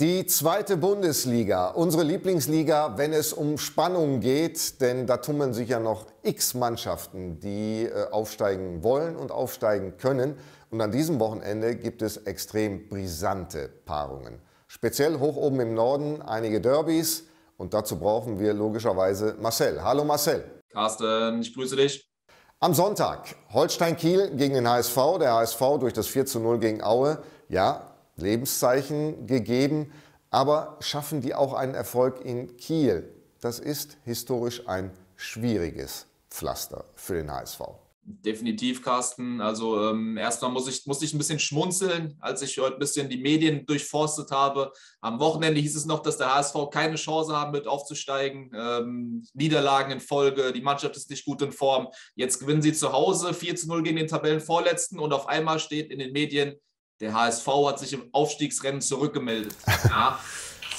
Die zweite Bundesliga, unsere Lieblingsliga, wenn es um Spannung geht, denn da tummeln sich ja noch x Mannschaften, die äh, aufsteigen wollen und aufsteigen können. Und an diesem Wochenende gibt es extrem brisante Paarungen. Speziell hoch oben im Norden einige Derbys und dazu brauchen wir logischerweise Marcel. Hallo Marcel. Carsten, ich grüße dich. Am Sonntag Holstein Kiel gegen den HSV, der HSV durch das 4 zu 0 gegen Aue. Ja, Lebenszeichen gegeben, aber schaffen die auch einen Erfolg in Kiel? Das ist historisch ein schwieriges Pflaster für den HSV. Definitiv, Carsten. Also ähm, erstmal muss ich, muss ich ein bisschen schmunzeln, als ich heute ein bisschen die Medien durchforstet habe. Am Wochenende hieß es noch, dass der HSV keine Chance haben wird, aufzusteigen. Ähm, Niederlagen in Folge, die Mannschaft ist nicht gut in Form. Jetzt gewinnen sie zu Hause 4 zu 0 gegen den Tabellenvorletzten und auf einmal steht in den Medien, der HSV hat sich im Aufstiegsrennen zurückgemeldet. Ja,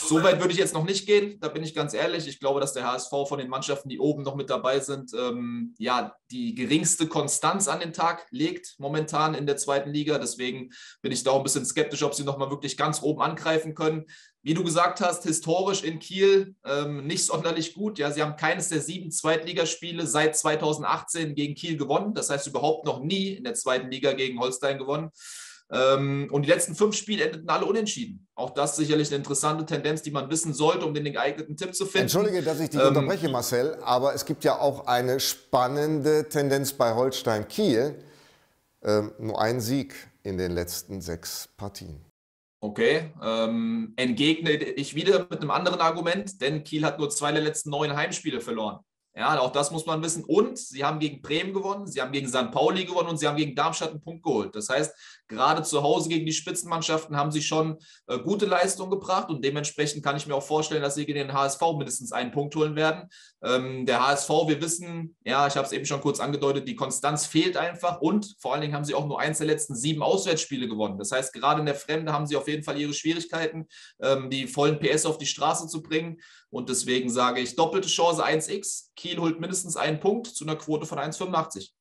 so weit würde ich jetzt noch nicht gehen, da bin ich ganz ehrlich. Ich glaube, dass der HSV von den Mannschaften, die oben noch mit dabei sind, ähm, ja, die geringste Konstanz an den Tag legt momentan in der zweiten Liga. Deswegen bin ich da auch ein bisschen skeptisch, ob sie nochmal wirklich ganz oben angreifen können. Wie du gesagt hast, historisch in Kiel ähm, nicht sonderlich gut. Ja, sie haben keines der sieben Zweitligaspiele seit 2018 gegen Kiel gewonnen. Das heißt überhaupt noch nie in der zweiten Liga gegen Holstein gewonnen. Ähm, und die letzten fünf Spiele endeten alle unentschieden. Auch das sicherlich eine interessante Tendenz, die man wissen sollte, um den geeigneten Tipp zu finden. Entschuldige, dass ich dich ähm, unterbreche, Marcel, aber es gibt ja auch eine spannende Tendenz bei Holstein Kiel. Ähm, nur ein Sieg in den letzten sechs Partien. Okay, ähm, entgegne ich wieder mit einem anderen Argument, denn Kiel hat nur zwei der letzten neun Heimspiele verloren. Ja, auch das muss man wissen. Und sie haben gegen Bremen gewonnen, sie haben gegen St. Pauli gewonnen und sie haben gegen Darmstadt einen Punkt geholt. Das heißt, gerade zu Hause gegen die Spitzenmannschaften haben sie schon äh, gute Leistungen gebracht und dementsprechend kann ich mir auch vorstellen, dass sie gegen den HSV mindestens einen Punkt holen werden. Ähm, der HSV, wir wissen, ja, ich habe es eben schon kurz angedeutet, die Konstanz fehlt einfach und vor allen Dingen haben sie auch nur eins der letzten sieben Auswärtsspiele gewonnen. Das heißt, gerade in der Fremde haben sie auf jeden Fall ihre Schwierigkeiten, ähm, die vollen PS auf die Straße zu bringen. Und deswegen sage ich doppelte Chance 1x. Kiel holt mindestens einen Punkt zu einer Quote von 1,85.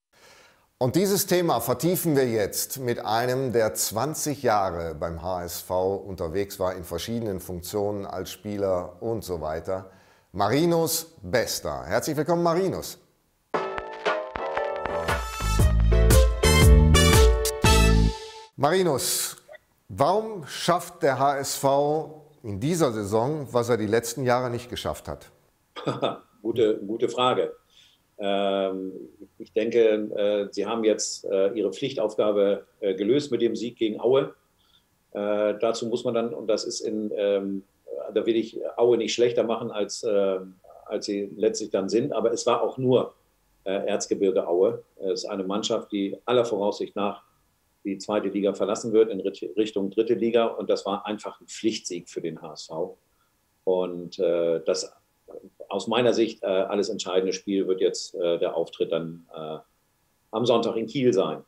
Und dieses Thema vertiefen wir jetzt mit einem, der 20 Jahre beim HSV unterwegs war in verschiedenen Funktionen als Spieler und so weiter. Marinus Bester. Herzlich willkommen, Marinus. Marinus, warum schafft der HSV in dieser Saison, was er die letzten Jahre nicht geschafft hat? gute, gute Frage. Ähm, ich denke, äh, Sie haben jetzt äh, Ihre Pflichtaufgabe äh, gelöst mit dem Sieg gegen Aue. Dazu muss man dann, und das ist in, ähm, da will ich Aue nicht schlechter machen, als, als sie letztlich dann sind, aber es war auch nur Erzgebirge Aue. Es ist eine Mannschaft, die aller Voraussicht nach die zweite Liga verlassen wird in Richtung dritte Liga. Und das war einfach ein Pflichtsieg für den HSV. Und das aus meiner Sicht äh, alles entscheidende Spiel wird jetzt äh, der Auftritt dann äh, am Sonntag in Kiel sein.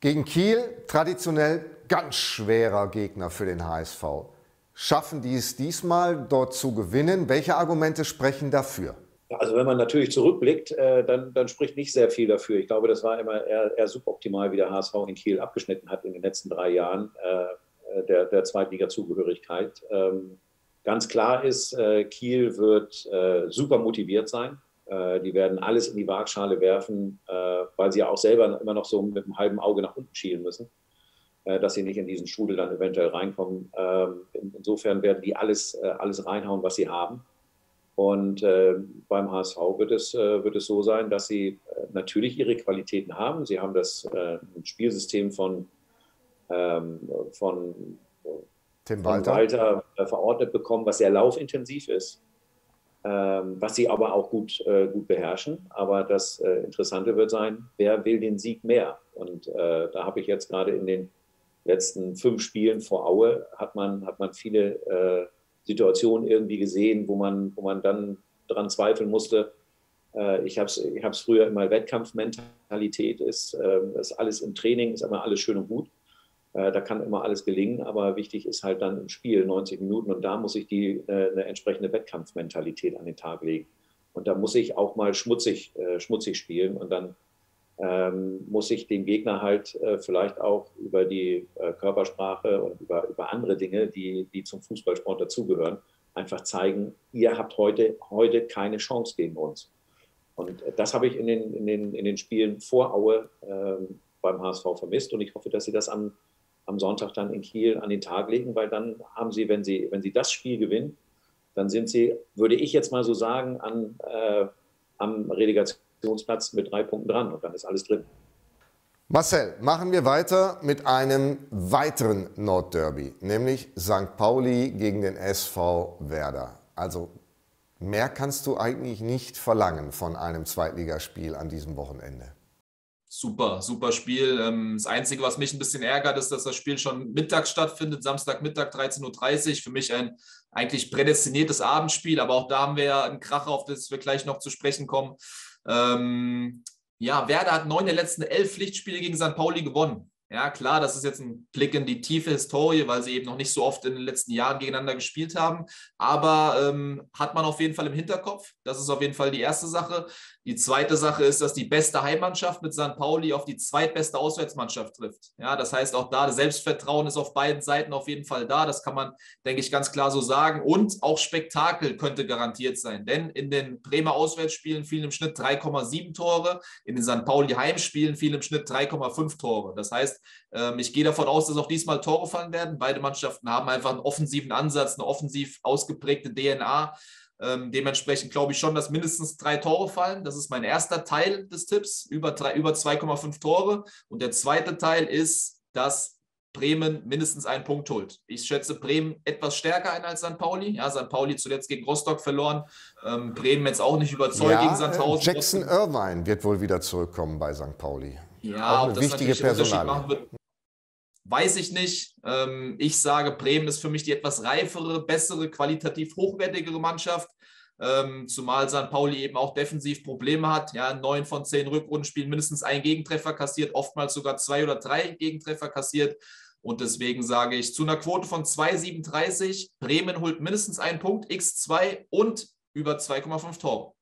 Gegen Kiel traditionell ganz schwerer Gegner für den HSV. Schaffen die es diesmal dort zu gewinnen? Welche Argumente sprechen dafür? Also wenn man natürlich zurückblickt, äh, dann, dann, spricht nicht sehr viel dafür. Ich glaube, das war immer eher, eher suboptimal, wie der HSV in Kiel abgeschnitten hat in den letzten drei Jahren äh, der, der Zweitliga-Zugehörigkeit. Ähm, ganz klar ist, äh, Kiel wird äh, super motiviert sein. Äh, die werden alles in die Waagschale werfen, weil sie ja auch selber immer noch so mit einem halben Auge nach unten schielen müssen, dass sie nicht in diesen Strudel dann eventuell reinkommen. Ähm, insofern werden die alles, alles reinhauen, was sie haben. Und beim HSV wird es, wird es so sein, dass sie natürlich ihre Qualitäten haben. Sie haben das Spielsystem von, ähm, von Tim Walter, Walter äh, verordnet bekommen, was sehr laufintensiv ist, ähm, was sie aber auch gut, äh, gut beherrschen. Aber das Interessante wird sein, wer will den Sieg mehr? Und da habe ich jetzt gerade in den letzten fünf Spielen vor Aue, hat man, hat man viele Situationen irgendwie gesehen, wo man, wo man dann daran zweifeln musste. Äh, ich habe es ich früher immer Wettkampfmentalität, ist, äh, ist alles im Training, ist immer alles schön und gut. Äh, da kann immer alles gelingen, aber wichtig ist halt dann im Spiel 90 Minuten und da muss ich die, äh, eine entsprechende Wettkampfmentalität an den Tag legen. Und da muss ich auch mal schmutzig, äh, schmutzig spielen und dann ähm, muss ich dem Gegner halt äh, vielleicht auch über die äh, Körpersprache und über, über andere Dinge, die, die zum Fußballsport dazugehören, einfach zeigen, ihr habt heute, heute keine Chance gegen uns. Und das habe ich in den, in den, in den Spielen vor Aue ähm, beim HSV vermisst und ich hoffe, dass sie das am, am Sonntag dann in Kiel an den Tag legen, weil dann haben sie, wenn sie, wenn sie das Spiel gewinnen, dann sind sie, würde ich jetzt mal so sagen, an, äh, am Relegationsplatz mit drei Punkten dran und dann ist alles drin. Marcel, machen wir weiter mit einem weiteren Nordderby, nämlich St. Pauli gegen den SV Werder. Also mehr kannst du eigentlich nicht verlangen von einem Zweitligaspiel an diesem Wochenende. Super, super Spiel. Ähm, das Einzige, was mich ein bisschen ärgert, ist, dass das Spiel schon mittags stattfindet, Samstagmittag 13.30 Uhr. Für mich ein eigentlich prädestiniertes Abendspiel, aber auch da haben wir ja einen Kracher, auf das wir gleich noch zu sprechen kommen. Ähm, ja, Werder hat neun der letzten elf Pflichtspiele gegen St. Pauli gewonnen. Ja, klar, das ist jetzt ein Blick in die tiefe Historie, weil sie eben noch nicht so oft in den letzten Jahren gegeneinander gespielt haben. Aber ähm, hat man auf jeden Fall im Hinterkopf. Das ist auf jeden Fall die erste Sache. Die zweite Sache ist, dass die beste Heimmannschaft mit St. Pauli auf die zweitbeste Auswärtsmannschaft trifft. Ja, das heißt, auch da das Selbstvertrauen ist auf beiden Seiten auf jeden Fall da. Das kann man, denke ich, ganz klar so sagen. Und auch Spektakel könnte garantiert sein. Denn in den Bremer Auswärtsspielen fielen im Schnitt 3,7 Tore. In den St. Pauli Heimspielen fielen im Schnitt 3,5 Tore. Das heißt, ähm, ich gehe davon aus, dass auch diesmal Tore fallen werden. Beide Mannschaften haben einfach einen offensiven Ansatz, eine offensiv ausgeprägte DNA. Ähm, dementsprechend glaube ich schon, dass mindestens drei Tore fallen. Das ist mein erster Teil des Tipps, über, über 2,5 Tore. Und der zweite Teil ist, dass Bremen mindestens einen Punkt holt. Ich schätze Bremen etwas stärker ein als St. Pauli. Ja, St. Pauli zuletzt gegen Rostock verloren. Ähm, Bremen jetzt auch nicht überzeugt ja, gegen Sandhausen. Jackson Irvine wird wohl wieder zurückkommen bei St. Pauli. Ja, auch eine wichtige Personalie. Weiß ich nicht. Ähm, ich sage, Bremen ist für mich die etwas reifere, bessere, qualitativ hochwertigere Mannschaft. Ähm, zumal St. Pauli eben auch defensiv Probleme hat. Ja, neun von zehn Rückrundenspielen mindestens ein Gegentreffer kassiert, oftmals sogar zwei oder drei Gegentreffer kassiert. Und deswegen sage ich zu einer Quote von 2,37, Bremen holt mindestens einen Punkt, x2 und über 2,5 Tore.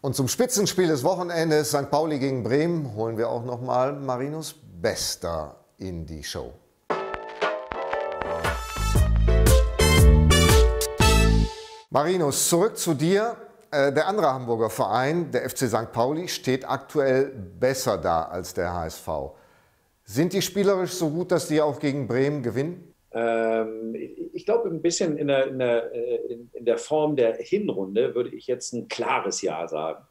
Und zum Spitzenspiel des Wochenendes St. Pauli gegen Bremen holen wir auch nochmal Marinus Bester in die Show. Marinus, zurück zu dir. Äh, der andere Hamburger Verein, der FC St. Pauli, steht aktuell besser da als der HSV. Sind die spielerisch so gut, dass die auch gegen Bremen gewinnen? Ähm, ich glaube, ein bisschen in der, in, der, äh, in der Form der Hinrunde würde ich jetzt ein klares Ja sagen.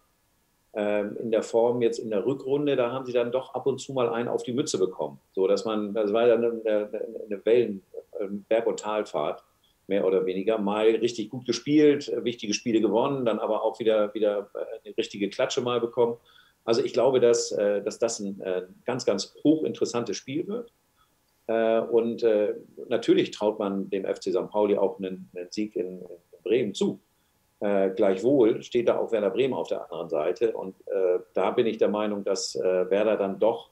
Ähm, in der Form jetzt in der Rückrunde, da haben sie dann doch ab und zu mal einen auf die Mütze bekommen. So dass man, das war dann eine, eine Wellen, ähm, Berg- und Talfahrt, mehr oder weniger. Mal richtig gut gespielt, wichtige Spiele gewonnen, dann aber auch wieder, wieder äh, eine richtige Klatsche mal bekommen. Also ich glaube, dass, äh, dass das ein ganz, ganz hochinteressantes Spiel wird. Und natürlich traut man dem FC St. Pauli auch einen, einen Sieg in, in Bremen zu. Äh, gleichwohl steht da auch Werder Bremen auf der anderen Seite. Und äh, da bin ich der Meinung, dass äh, Werder dann doch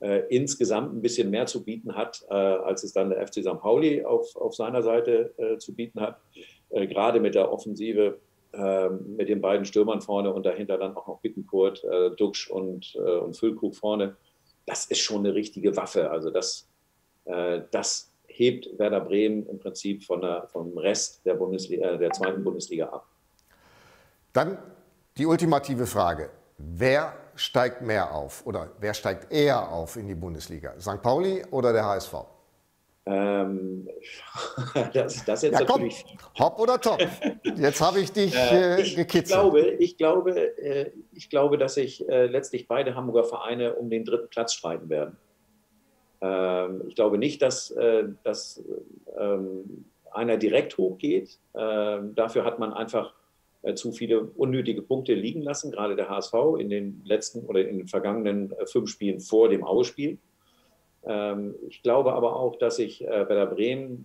äh, insgesamt ein bisschen mehr zu bieten hat, äh, als es dann der FC St. Pauli auf, auf seiner Seite äh, zu bieten hat. gerade mit der Offensive, ähm, mit den beiden Stürmern vorne und dahinter dann auch noch Bittenkurt, Duxch und, und Füllkrug vorne. Das ist schon eine richtige Waffe. Also das, das hebt Werder Bremen im Prinzip von der, vom Rest der, Bundesliga, der zweiten Bundesliga ab. Dann die ultimative Frage. Wer steigt mehr auf oder wer steigt eher auf in die Bundesliga? St. Pauli oder der HSV? Ähm, das, das jetzt ja, natürlich. Komm, hopp oder top? Jetzt habe ich dich äh, äh ich gekitzelt. Glaube, ich, glaube, äh, ich glaube, dass sich äh, letztlich beide Hamburger Vereine um den dritten Platz streiten werden. Ähm, ich glaube nicht, dass, äh, dass ähm, einer direkt hochgeht. Ähm, dafür hat man einfach äh, zu viele unnötige Punkte liegen lassen, gerade der HSV in den letzten oder in den vergangenen äh, fünf Spielen vor dem Ausspiel. Ich glaube aber auch, dass sich Werder Bremen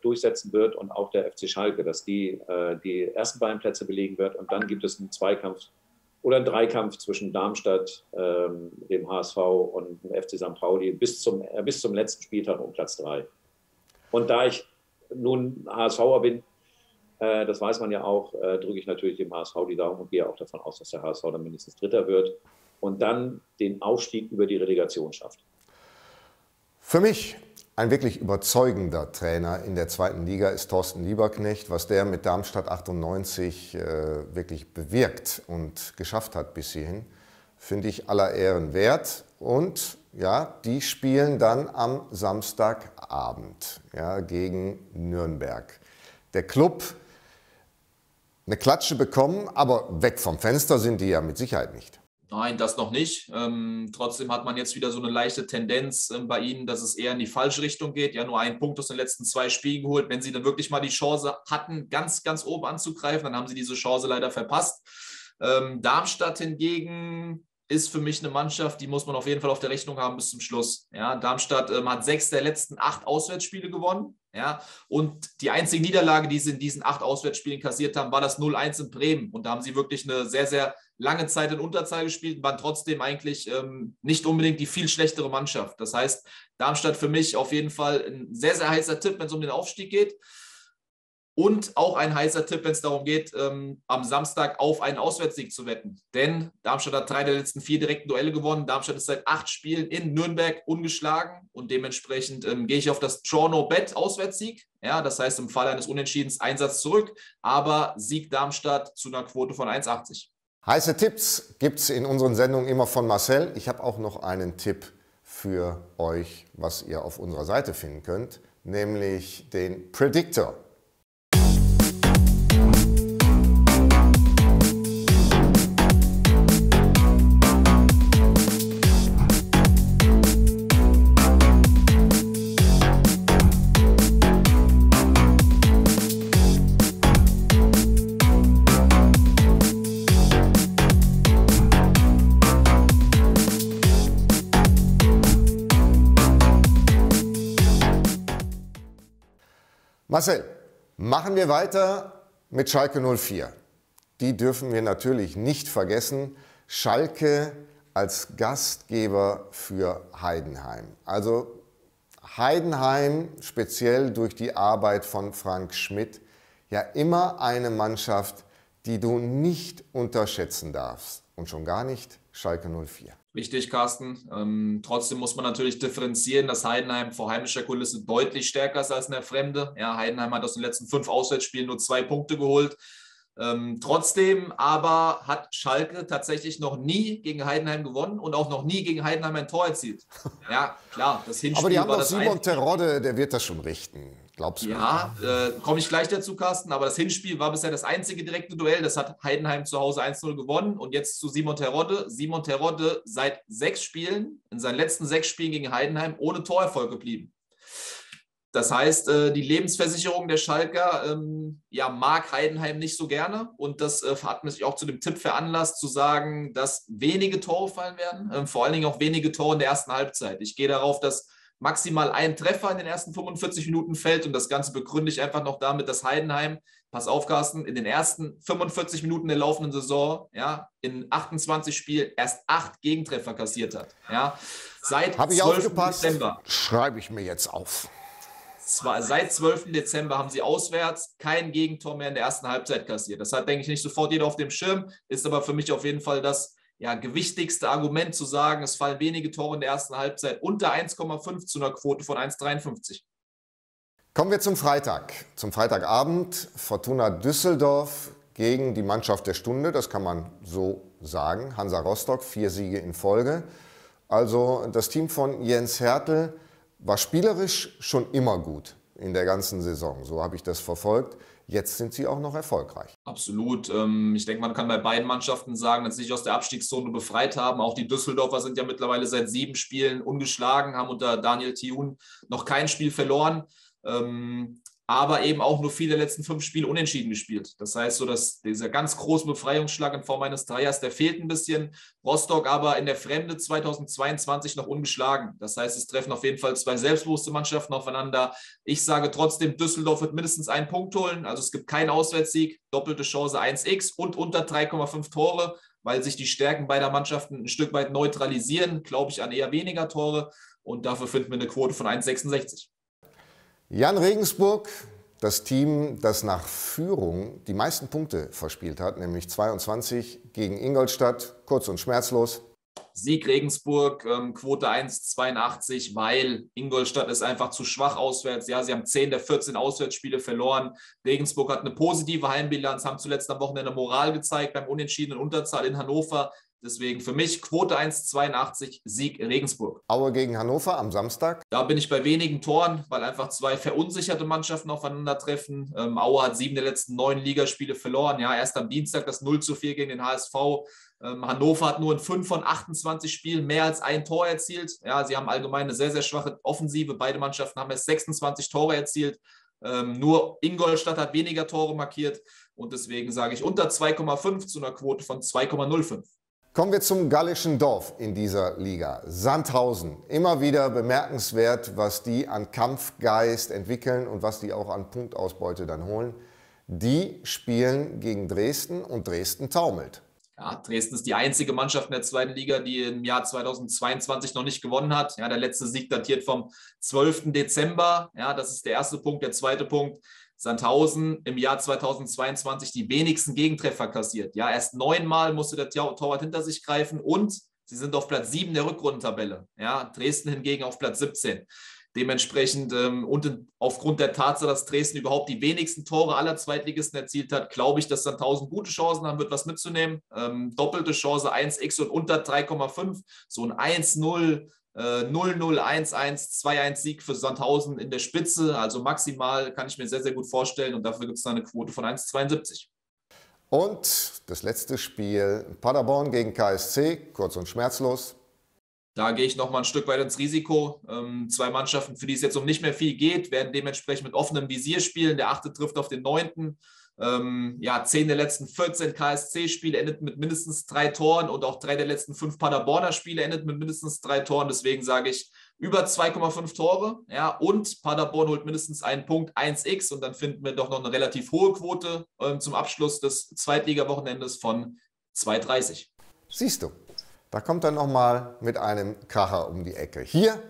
durchsetzen wird und auch der FC Schalke, dass die die ersten beiden Plätze belegen wird. Und dann gibt es einen Zweikampf oder einen Dreikampf zwischen Darmstadt, ähm, dem HSV und dem FC St. Pauli bis zum, bis zum letzten Spieltag um Platz drei. Und da ich nun HSVer bin, äh, das weiß man ja auch, äh, drücke ich natürlich dem HSV die Daumen und gehe auch davon aus, dass der HSV dann mindestens Dritter wird. und dann den Aufstieg über die Relegation schafft. Für mich ein wirklich überzeugender Trainer in der zweiten Liga ist Thorsten Lieberknecht. Was der mit Darmstadt 98 äh, wirklich bewirkt und geschafft hat bis hierhin, finde ich aller Ehren wert. Und ja, die spielen dann am Samstagabend ja, gegen Nürnberg. Der Club eine Klatsche bekommen, aber weg vom Fenster sind die ja mit Sicherheit nicht. Nein, das noch nicht. Ähm, trotzdem hat man jetzt wieder so eine leichte Tendenz ähm, bei ihnen, dass es eher in die falsche Richtung geht. Ja, nur einen Punkt aus den letzten zwei Spielen geholt. Wenn sie dann wirklich mal die Chance hatten, ganz, ganz oben anzugreifen, dann haben sie diese Chance leider verpasst. Ähm, Darmstadt hingegen ist für mich eine Mannschaft, die muss man auf jeden Fall auf der Rechnung haben bis zum Schluss. Ja, Darmstadt ähm, hat sechs der letzten acht Auswärtsspiele gewonnen. Ja, und die einzige Niederlage, die sie in diesen acht Auswärtsspielen kassiert haben, war das 0-1 in Bremen. Und da haben sie wirklich eine sehr, sehr lange Zeit in Unterzahl gespielt und waren trotzdem eigentlich ähm, nicht unbedingt die viel schlechtere Mannschaft. Das heißt, Darmstadt für mich auf jeden Fall ein sehr, sehr heißer Tipp, wenn es um den Aufstieg geht. Und auch ein heißer Tipp, wenn es darum geht, ähm, am Samstag auf einen Auswärtssieg zu wetten. Denn Darmstadt hat drei der letzten vier direkten Duelle gewonnen. Darmstadt ist seit acht Spielen in Nürnberg ungeschlagen und dementsprechend ähm, gehe ich auf das Draw-No-Bet Auswärtssieg. Ja, das heißt im Fall eines Unentschiedens Einsatz zurück, aber Sieg Darmstadt zu einer Quote von 1,80. Heiße Tipps gibt es in unseren Sendungen immer von Marcel. Ich habe auch noch einen Tipp für euch, was ihr auf unserer Seite finden könnt, nämlich den Predictor. Marcel, machen wir weiter mit Schalke 04. Die dürfen wir natürlich nicht vergessen. Schalke als Gastgeber für Heidenheim. Also Heidenheim, speziell durch die Arbeit von Frank Schmidt, ja immer eine Mannschaft, die du nicht unterschätzen darfst. Und schon gar nicht Schalke 04. Richtig, Carsten. Ähm, trotzdem muss man natürlich differenzieren, dass Heidenheim vor heimischer Kulisse deutlich stärker ist als in der Fremde. Ja, Heidenheim hat aus den letzten fünf Auswärtsspielen nur zwei Punkte geholt. Ähm, trotzdem aber hat Schalke tatsächlich noch nie gegen Heidenheim gewonnen und auch noch nie gegen Heidenheim ein Tor erzielt. Ja, klar, das Hinspiel Aber die haben doch Simon Terodde, der wird das schon richten. Glaubst du? Ja, äh, komme ich gleich dazu, Carsten. Aber das Hinspiel war bisher das einzige direkte Duell. Das hat Heidenheim zu Hause 1-0 gewonnen. Und jetzt zu Simon Terodde. Simon Terodde seit sechs Spielen, in seinen letzten sechs Spielen gegen Heidenheim, ohne Torerfolg geblieben. Das heißt, äh, die Lebensversicherung der Schalker ähm, ja, mag Heidenheim nicht so gerne. Und das äh, hat mich auch zu dem Tipp veranlasst, zu sagen, dass wenige Tore fallen werden. Ähm, vor allen Dingen auch wenige Tore in der ersten Halbzeit. Ich gehe darauf, dass maximal ein Treffer in den ersten 45 Minuten fällt. Und das Ganze begründe ich einfach noch damit, dass Heidenheim, pass auf, Carsten, in den ersten 45 Minuten der laufenden Saison, ja, in 28 Spielen erst acht Gegentreffer kassiert hat. Ja, seit Habe ich 12. aufgepasst? Dezember. Schreibe ich mir jetzt auf seit 12. Dezember haben sie auswärts kein Gegentor mehr in der ersten Halbzeit kassiert. Das hat, denke ich, nicht sofort jeder auf dem Schirm, ist aber für mich auf jeden Fall das ja, gewichtigste Argument zu sagen, es fallen wenige Tore in der ersten Halbzeit unter 1,5 zu einer Quote von 1,53. Kommen wir zum Freitag. Zum Freitagabend. Fortuna Düsseldorf gegen die Mannschaft der Stunde, das kann man so sagen. Hansa Rostock, vier Siege in Folge. Also das Team von Jens Hertel war spielerisch schon immer gut in der ganzen Saison. So habe ich das verfolgt. Jetzt sind sie auch noch erfolgreich. Absolut. Ähm, ich denke, man kann bei beiden Mannschaften sagen, dass sie sich aus der Abstiegszone befreit haben. Auch die Düsseldorfer sind ja mittlerweile seit sieben Spielen ungeschlagen, haben unter Daniel Thun noch kein Spiel verloren. Aber eben auch nur viele der letzten fünf Spiele unentschieden gespielt. Das heißt, so dass dieser ganz große Befreiungsschlag in Form eines Dreiers, der fehlt ein bisschen. Rostock aber in der Fremde 2022 noch ungeschlagen. Das heißt, es treffen auf jeden Fall zwei selbstbewusste Mannschaften aufeinander. Ich sage trotzdem, Düsseldorf wird mindestens einen Punkt holen. Also es gibt keinen Auswärtssieg, doppelte Chance 1x und unter 3,5 Tore, weil sich die Stärken beider Mannschaften ein Stück weit neutralisieren. Glaube ich an eher weniger Tore. Und dafür finden wir eine Quote von 1,66. Jan Regensburg, das Team, das nach Führung die meisten Punkte verspielt hat, nämlich 22 gegen Ingolstadt, kurz und schmerzlos. Sieg Regensburg, ähm, Quote 1,82, weil Ingolstadt ist einfach zu schwach auswärts. Ja, sie haben 10 der 14 Auswärtsspiele verloren. Regensburg hat eine positive Heimbilanz, haben zuletzt am Wochenende Moral gezeigt beim unentschiedenen Unterzahl in Hannover. Deswegen für mich Quote 1,82, Sieg Regensburg. Aue gegen Hannover am Samstag. Da bin ich bei wenigen Toren, weil einfach zwei verunsicherte Mannschaften aufeinandertreffen. Ähm, Aue hat sieben der letzten neun Ligaspiele verloren. Ja, erst am Dienstag das 0 zu 4 gegen den HSV. Ähm, Hannover hat nur in fünf von 28 Spielen mehr als ein Tor erzielt. Ja, sie haben allgemein eine sehr, sehr schwache Offensive. Beide Mannschaften haben erst 26 Tore erzielt. Ähm, nur Ingolstadt hat weniger Tore markiert. Und deswegen sage ich unter 2,5 zu einer Quote von 2,05. Kommen wir zum gallischen Dorf in dieser Liga. Sandhausen. Immer wieder bemerkenswert, was die an Kampfgeist entwickeln und was die auch an Punktausbeute dann holen. Die spielen gegen Dresden und Dresden taumelt. Ja, Dresden ist die einzige Mannschaft in der zweiten Liga, die im Jahr 2022 noch nicht gewonnen hat. Ja, der letzte Sieg datiert vom 12. Dezember. Ja, das ist der erste Punkt. Der zweite Punkt, Sandhausen im Jahr 2022 die wenigsten Gegentreffer kassiert. Ja, erst neunmal musste der Torwart hinter sich greifen und sie sind auf Platz sieben der Rückrundentabelle. Ja, Dresden hingegen auf Platz 17. Dementsprechend ähm, und aufgrund der Tatsache, dass Dresden überhaupt die wenigsten Tore aller Zweitligisten erzielt hat, glaube ich, dass Sandhausen gute Chancen haben wird, was mitzunehmen. Ähm, doppelte Chance 1x und unter 3,5. So ein 1-0 0-0, 1-1, 2-1 Sieg für Sandhausen in der Spitze. Also maximal kann ich mir sehr, sehr gut vorstellen und dafür gibt es eine Quote von 1,72. Und das letzte Spiel Paderborn gegen KSC, kurz und schmerzlos. Da gehe ich noch mal ein Stück weit ins Risiko. Ähm, zwei Mannschaften, für die es jetzt um nicht mehr viel geht, werden dementsprechend mit offenem Visier spielen. Der achte trifft auf den neunten. Ähm, ja, zehn der letzten 14 KSC-Spiele endeten mit mindestens drei Toren und auch drei der letzten fünf Paderborner Spiele endeten mit mindestens drei Toren. Deswegen sage ich über 2,5 Tore. Ja, und Paderborn holt mindestens einen Punkt, 1x. Und dann finden wir doch noch eine relativ hohe Quote ähm, zum Abschluss des Zweitliga-Wochenendes von 2,30. Siehst du, da kommt er nochmal mit einem Kracher um die Ecke. Hier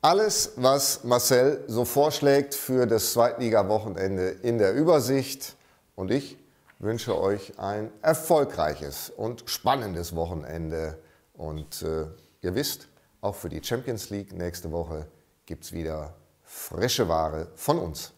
alles, was Marcel so vorschlägt für das Zweitliga-Wochenende in der Übersicht. Und ich wünsche euch ein erfolgreiches und spannendes Wochenende. Und äh, ihr wisst, auch für die Champions League nächste Woche gibt es wieder frische Ware von uns.